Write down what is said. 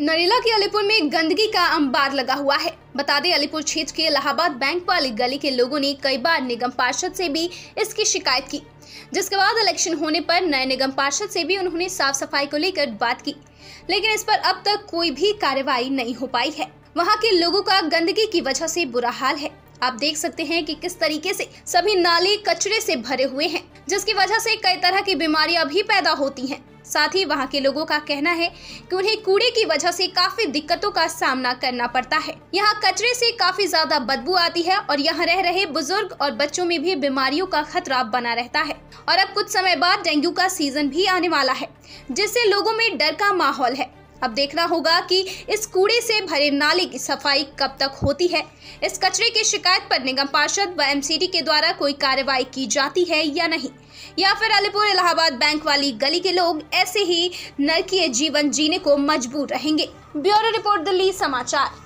नरेला के अलीपुर में गंदगी का अंबार लगा हुआ है। बता दें, अलीपुर क्षेत्र के इलाहाबाद बैंक वाली गली के लोगों ने कई बार निगम पार्षद से भी इसकी शिकायत की। जिसके बाद इलेक्शन होने पर नए निगम पार्षद से भी उन्होंने साफ़ सफ़ाई को लेकर बात की। लेकिन इस पर अब तक कोई भी कार्रवाई नहीं हो पाई है। वहाँ के लोगों का गंदगी की वजह से बुरा हाल है। आप देख सकते हैं कि किस तरीके से सभी नाले कचरे से भरे हुए हैं, जिसकी वजह से कई तरह की बीमारियाँ भी पैदा होती हैं। साथ ही वहाँ के लोगों का कहना है कि उन्हें कूड़े की वजह से काफ़ी दिक्कतों का सामना करना पड़ता है। यहाँ कचरे से काफ़ी ज़्यादा बदबू आती है और यहाँ रह रहे बुज़ुर्ग और बच्चों में भी बीमारियों का खतरा बना रहता है। और अब कुछ समय बाद डेंगू का सीज़न भी आने वाला है, जिससे लोगों में डर का माहौल है। अब देखना होगा कि इस कूड़े से भरे नाले की सफ़ाई कब तक होती है। इस कचरे की शिकायत पर निगम पार्षद व एमसीडी के द्वारा कोई कार्रवाई की जाती है या नहीं? या फिर अलीपुर इलाहाबाद बैंक वाली गली के लोग ऐसे ही नरकीय जीवन जीने को मजबूर रहेंगे। ब्यूरो रिपोर्ट, दिल्ली समाचार।